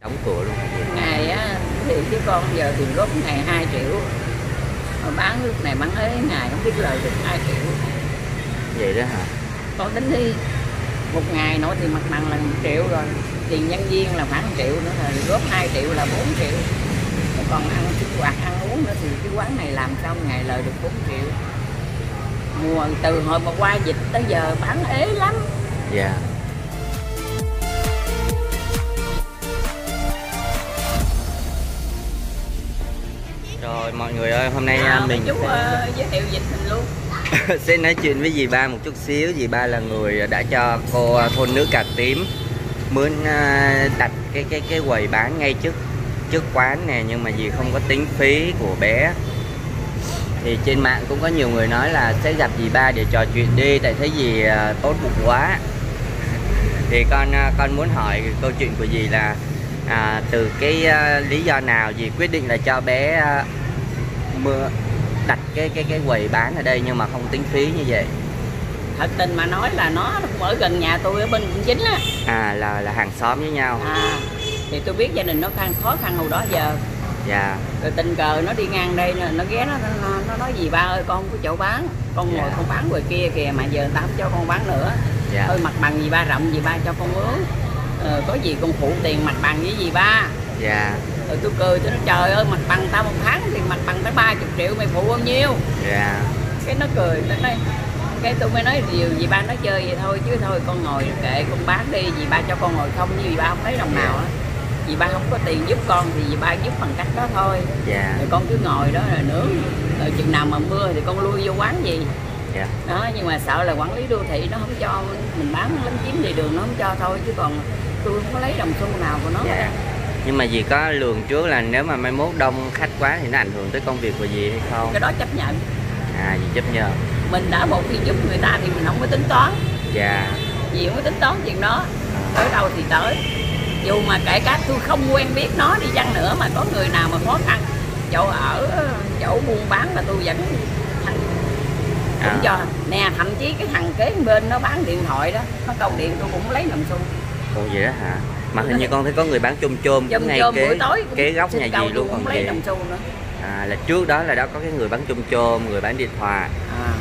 đóng cửa luôn. Ngày á thì chứ con giờ tiền góp ngày 2 triệu. Mà bán lúc này bán ấy ngày không biết lời được 2 triệu. Vậy đó hả? Con tính đi một ngày nội thì mặt bằng là 1 triệu rồi tiền nhân viên là khoảng 1 triệu nữa là góp 2 triệu là 4 triệu. Rồi còn ăn sinh hoạt ăn uống nữa thì cái quán này làm xong ngày lời được 4 triệu. Mùa từ hồi mà qua dịch tới giờ bán ế lắm. Dạ rồi mọi người ơi hôm nay à, à, mình chú sẽ- ờ, giới thiệu dịch mình luôn. Sẽ nói chuyện với dì ba một chút xíu. Dì ba là người đã cho cô thôn nữ cà tím mướn à, đặt cái cái cái quầy bán ngay trước trước quán nè nhưng mà dì không có tính phí của bé. Thì trên mạng cũng có nhiều người nói là sẽ gặp dì ba để trò chuyện đi tại thấy dì à, tốt bụng quá. Thì con à, con muốn hỏi câu chuyện của dì là à, từ cái à, lý do nào dì quyết định là cho bé à, mưa đặt cái cái cái quầy bán ở đây nhưng mà không tính phí như vậy? Thật tình mà nói là nó cũng ở gần nhà tôi ở bên quận chín á. À là là hàng xóm với nhau. À thì tôi biết gia đình nó khăn khó khăn hồi đó giờ. Dạ. Rồi tình cờ nó đi ngang đây nè, nó ghé nó, nó, nó nói gì ba ơi con có chỗ bán con ngồi Dạ. con bán ngoài kia kìa mà giờ người ta không cho con bán nữa. Dạ. Thôi mặt bằng gì ba rộng gì ba cho con mướn ờ, có gì con phụ tiền mặt bằng với gì ba? Dạ. Rồi tôi cười tôi nói trời ơi mặt bằng tao một tháng thì mặt bằng tới 30 triệu mày phụ bao nhiêu? Dạ. Cái nó cười nó nói cái tôi mới nói điều gì ba nói chơi vậy thôi chứ thôi con ngồi kệ con bán đi dì ba cho con ngồi không như dì ba không lấy đồng nào á. Dì ba không có tiền giúp con thì dì ba giúp bằng cách đó thôi. Dạ. Rồi con cứ ngồi đó là nướng. Rồi chừng nào mà mưa thì con lui vô quán gì dạ. Đó nhưng mà sợ là quản lý đô thị nó không cho mình bán lấn chiếm thị đường nó không cho thôi chứ còn tôi không có lấy đồng xu nào của nó. Dạ. Nhưng mà dì có lường trước là nếu mà mai mốt đông khách quá thì nó ảnh hưởng tới công việc của dì hay không? Cái đó chấp nhận. À dì chấp nhận. Mình đã một khi giúp người ta thì mình không có tính toán. Dạ. Gì không có tính toán chuyện đó. Tới đâu thì tới. Dù mà kể cả tôi không quen biết nó đi chăng nữa mà có người nào mà khó khăn chỗ ở chỗ buôn bán là tôi vẫn cũng À. cho nè thậm chí cái thằng kế bên nó bán điện thoại đó nó câu điện tôi cũng lấy đồng xu ồ vậy đó hả mà hình như con thấy có người bán chôm chôm chôm cũng ngay chôm kế tối cũng kế góc nhà tôi luôn cũng còn lấy gì đồng xu nữa à là trước đó là đó có cái người bán chôm chôm người bán điện thoại à.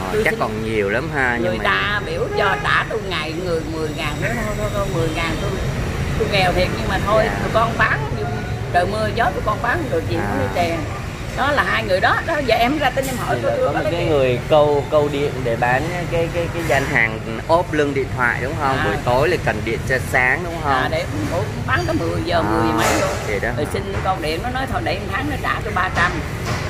Ờ, Tôi chắc xin- còn nhiều lắm ha người nhưng mà ta biểu cho trả tôi ngày người 10 ngàn nữa thôi thôi thôi 10 ngàn tôi tôi nghèo thiệt nhưng mà thôi Dạ. tụi con bán trời mưa gió tụi con bán được gì À. không lấy tiền đó là hai người đó đó giờ em ra tin em hỏi có có một lấy cái người câu câu điện để bán cái cái cái gian hàng ốp lưng điện thoại đúng không? À. Buổi tối là cần điện cho sáng đúng không? à, để ủa, bán tới 10 giờ 10 giờ mấy luôn Vậy đó. rồi xin con điện nó nói thôi để một tháng nó trả tôi 300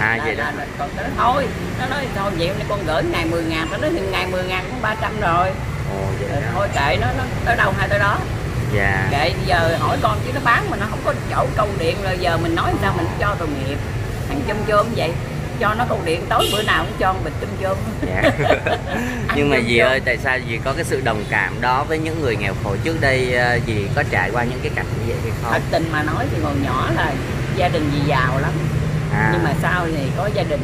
À Là- vậy đó. là- là còn tới thôi nó nói thôi vậy hôm nay con gửi ngày 10 ngàn nó nói ngày 10 ngàn cũng 300 rồi Ồ vậy rồi đó. thôi kệ nó nó tới đâu hay tới đó Dạ. kệ giờ hỏi con chứ nó bán mà nó không có chỗ câu điện rồi giờ mình nói sao mình cho tội nghiệp thằng chôm chôm vậy. Cho nó câu điện tối bữa nào cũng cho một bịch chôm chôm. Dạ. Ăn Nhưng mà dì ơi tại sao dì có cái sự đồng cảm đó với những người nghèo khổ trước đây ờ, dì có trải qua những cái cảnh như vậy hay thật không? tình mà nói thì còn nhỏ là gia đình gì giàu lắm. À. nhưng mà sau thì có gia đình.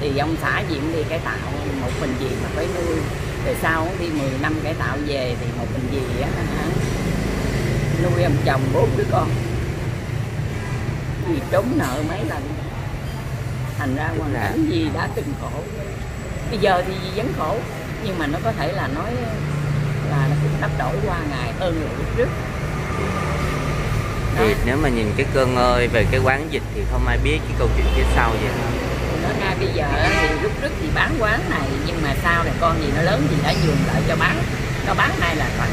Thì ông xã gì cũng đi cải tạo một mình gì mà phải nuôi. Rồi sau đi 10 năm cải tạo về thì một mình gì á nuôi ông chồng bốn đứa con. Vì trốn nợ mấy lần thành ra hoàn cảnh gì đã từng khổ bây giờ thì vẫn khổ nhưng mà nó có thể là nói là nó cũng đắp đổi qua ngày hơn là lúc trước Thì nếu mà nhìn cái cơn ơi về cái quán dịch thì không ai biết cái câu chuyện phía sau vậy hả? nó ngay bây giờ thì lúc trước thì bán quán này nhưng mà sau này con gì nó lớn thì đã nhường lại cho bán nó bán này là khoảng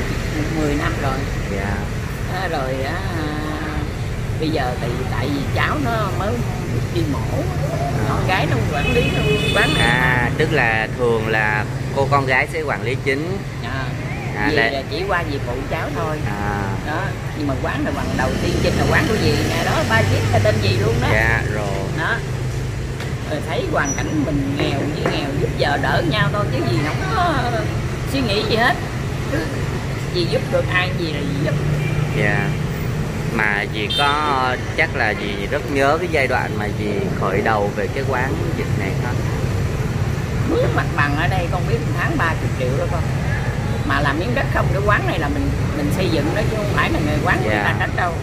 10 năm rồi Dạ. Á, rồi á, bây giờ thì tại vì cháu nó mới đi mổ. Con gái nó quản lý quán này À tức là thường là cô con gái sẽ quản lý chính. à, À, là- là chỉ qua vì phụ cháu thôi. À. Đó nhưng mà quán là bằng đầu tiên chính là quán của gì nè đó ba chiếc là tên gì luôn đó. Dạ rồi. đó. Rồi thấy hoàn cảnh mình nghèo với nghèo giúp giờ đỡ nhau thôi chứ gì không có suy nghĩ gì hết. Gì giúp được ai gì là gì giúp. Dạ. Mà dì có chắc là dì rất nhớ cái giai đoạn mà dì khởi đầu về cái quán dịch này không? mướn mặt bằng ở đây con biết tháng 30 triệu đó con. Mà làm miếng đất không cái quán này là mình mình xây dựng đó chứ không phải là người quán người Dạ. ta trách đâu.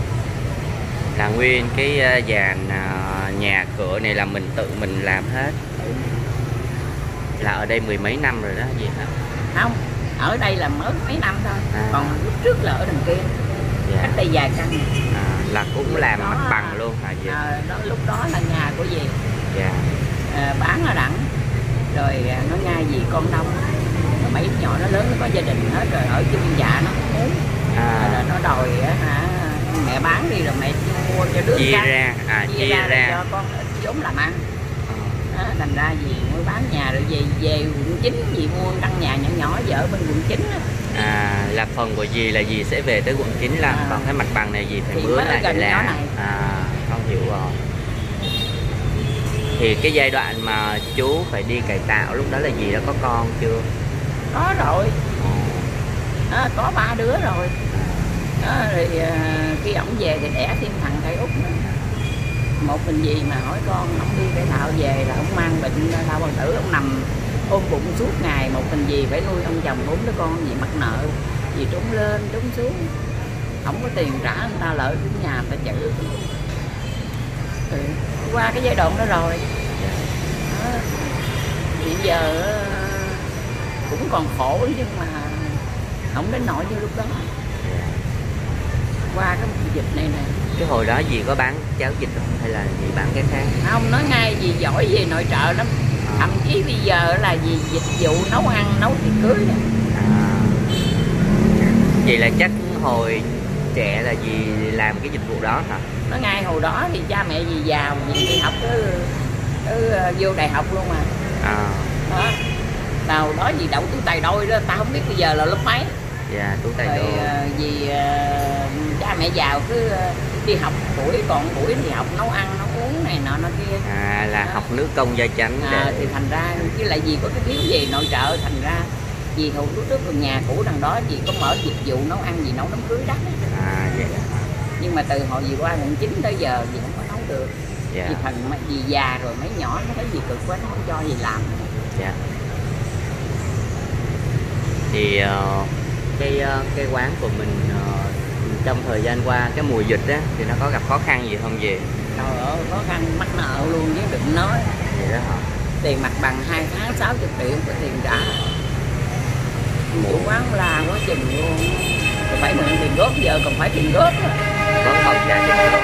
Là nguyên cái ờ, dàn ờ, nhà cửa này là mình tự mình làm hết. Là ở đây mười mấy năm rồi đó gì hả? Không ở đây là mới mấy năm thôi. À. còn lúc trước là ở đằng kia. Dạ. Cách đây vài căn là cũng làm Đó mặt bằng luôn hả gì à, đó lúc đó là nhà của dì. Dạ. À, bán ở đẳng. Rồi à, nó ngay gì con đông nó mấy đứa nhỏ nó lớn nó có gia đình hết rồi ở chung dạ nó muốn. Rồi à, nó đòi á, hả mẹ bán đi rồi mẹ mua cho đứa chia ra à chia, chia ra, ra, rồi cho con ít vốn làm ăn. Ờ, đó, thành ra gì mới bán nhà rồi về về quận chín gì mua căn nhà nhỏ nhỏ vợ bên quận chín. À là phần của dì là dì sẽ về tới quận 9 là À. còn cái mặt bằng này dì phải Thì mướn lại để làm à con hiểu rồi. Thì cái giai đoạn mà chú phải đi cải tạo lúc đó là dì đã có con chưa? Có rồi. Đó, có ba đứa rồi. Đó, rồi à, khi ổng về thì đẻ thêm thằng thầy út nữa. Một mình gì mà hỏi con ổng đi cải tạo về là ổng mang bệnh đau bao tử ổng nằm ôm bụng suốt ngày một mình gì phải nuôi ông chồng bốn đứa con gì mắc nợ gì trốn lên trốn xuống. Không có tiền trả người ta lợi đến nhà người ta chữ. Ừ. qua cái giai đoạn đó rồi. Đó. hiện giờ ờ, cũng còn khổ nhưng mà không đến nỗi như lúc đó. Qua cái dịch này nè. Cái hồi đó dì có bán cháo vịt không hay là dì bán cái khác? Không nói ngay gì giỏi về nội trợ lắm thậm chí bây giờ là gì dịch vụ nấu ăn nấu tiệc cưới nè. à. vậy là chắc hồi trẻ là dì làm cái dịch vụ đó hả? Nói ngay hồi đó thì cha mẹ gì giàu gì đi học cứ, cứ ờ, vô đại học luôn mà. À. Đó. Đầu đó gì đậu tú tài đôi đó ta không biết bây giờ là lớp mấy. Dạ tú tài rồi đô ờ, vì ờ, cha mẹ giàu cứ đi học buổi còn buổi thì học nấu ăn nấu này nọ nọ kia. À là học nước công gia chánh à, để thì thành ra với lại gì có cái thiếu gì nội trợ thành ra vì hồi lúc trước còn nhà cũ đằng đó gì có mở dịch vụ nấu ăn gì nấu đám cưới đắt à vậy hả? nhưng mà từ hồi gì qua quận chín tới giờ gì không có nấu được. Dạ. Vì mấy- vì già rồi mấy nhỏ nó thấy gì cực quá nó không cho gì làm. Dạ. Thì ờ, cái ờ, cái quán của mình ờ, trong thời gian qua cái mùa dịch á thì nó có gặp khó khăn gì không gì trời ơi khó khăn mắc nợ luôn chứ đừng nói. Hả? Tiền mặt bằng hai tháng 60 triệu có tiền trả. Chủ quán la quá chừng luôn. Còn phải mượn tiền góp giờ còn phải tiền góp vẫn còn trả tiền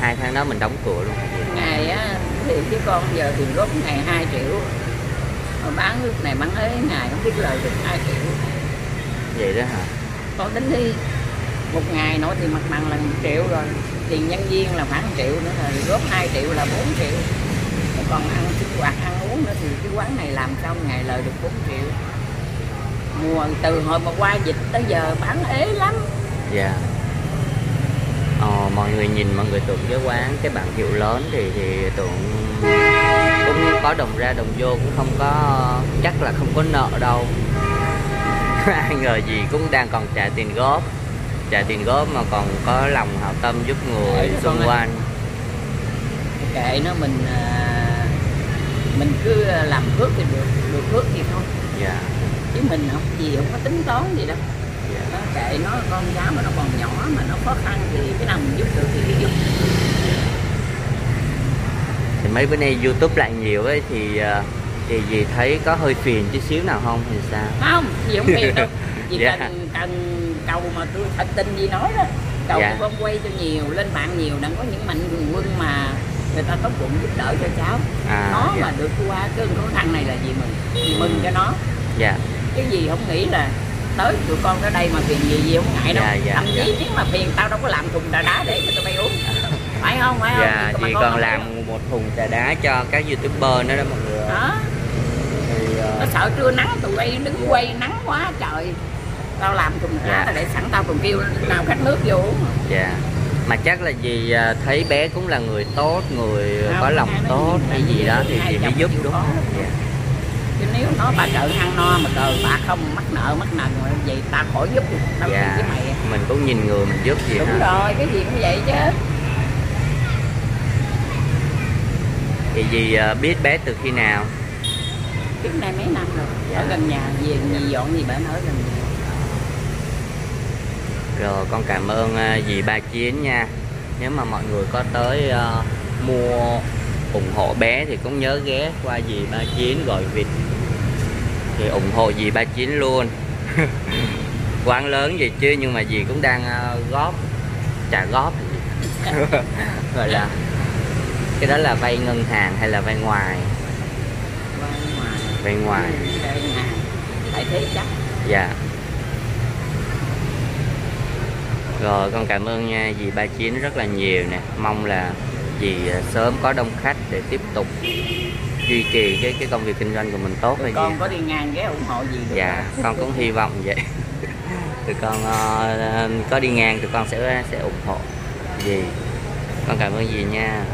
hai tháng đó mình đóng cửa luôn. Ngày á thì chứ con giờ tiền góp ngày 2 triệu. Mà bán lúc này bán ấy ngày không biết lời được 2 triệu. Vậy đó hả? Con tính đi một ngày nổi thì mặt bằng là 1 triệu rồi tiền nhân viên là khoảng 1 triệu nữa rồi góp 2 triệu là 4 triệu. Còn ăn sinh hoạt ăn uống nữa thì cái quán này làm xong ngày lời được 4 triệu? Mùa từ hồi mà qua dịch tới giờ bán ế lắm. Dạ. Ờ, mọi người nhìn mọi người tưởng cái quán cái bảng hiệu lớn thì thì tưởng cũng có đồng ra đồng vô cũng không có chắc là không có nợ đâu. Ai ngờ gì cũng đang còn trả tiền góp trả tiền góp mà còn có lòng hảo tâm giúp người Đấy, xung quanh. Kệ nó mình à, mình cứ làm phước thì được được phước thì thôi. Dạ. Chứ mình không gì không có tính toán gì đâu. Dạ. Đó, kệ nó con cháu mà nó còn nhỏ mà nó khó khăn thì cái nào mình giúp được thì giúp. Thì mấy bữa nay youtube lại nhiều ấy thì ờ, thì dì thấy có hơi phiền chút xíu nào không thì sao? Không gì không phiền đâu. Chỉ Dạ. cần cần cầu mà tôi thật tình gì nói đó. Cầu Dạ. con quay cho nhiều lên mạng nhiều đang có những mạnh thường quân mà người ta tốt bụng giúp đỡ cho cháu. À nó dạ. mà được qua cái khó khăn này là gì mừng? Mừng cho nó? Dạ. Cái gì không nghĩ là tới tụi con tới đây mà phiền gì gì không ngại đâu. Dạ, dạ, thậm chí dạ. nếu mà phiền tao đâu có làm thùng trà đá để cho tụi bay uống. Phải không? Phải không? Dạ dì con còn không làm uống. một thùng trà đá cho các youtuber nữa đó mọi người. Đó thì ờ, nó sợ trưa nắng tụi bay đứng quay nắng quá trời tao làm thùng Dạ. tao để sẵn tao còn kêu nào khách nước vô. Uống dạ. Mà chắc là dì à, thấy bé cũng là người tốt người Không, có lòng tốt hay gì đó thì dì mới giúp đúng không? Dạ. chứ nếu nó bà trợ ăn no mà cờ bạc không mắc nợ mắc nần rồi vậy tao khỏi giúp tao dạ. với mày. Mình cũng nhìn người mình giúp gì đúng hả? rồi cái gì cũng vậy chứ. Thì dì à, biết bé từ khi nào? Trước nay mấy năm rồi. Dạ. ở gần nhà về gì dọn gì bệnh ở gần nhà rồi con cảm ơn à, dì ba chiến nha. Nếu mà mọi người có tới à, mua ủng hộ bé thì cũng nhớ ghé qua dì ba chiến gọi vịt. Thì ủng hộ dì ba chiến luôn. Quán lớn gì chứ nhưng mà dì cũng đang à, góp trả góp. Gọi là cái đó là vay ngân hàng hay là vay ngoài? Qua ngoài. Vay ngoài. Phải thế chắc. Dạ rồi con cảm ơn nha dì ba chín rất là nhiều nè. Mong là dì à, sớm có đông khách để tiếp tục duy trì cái cái công việc kinh doanh của mình tốt thôi con dì. có đi ngang ghé ủng hộ gì được dạ không? con cũng hy vọng vậy. Tụi con ờ, có đi ngang tụi con sẽ sẽ ủng hộ dì. Con cảm ơn dì nha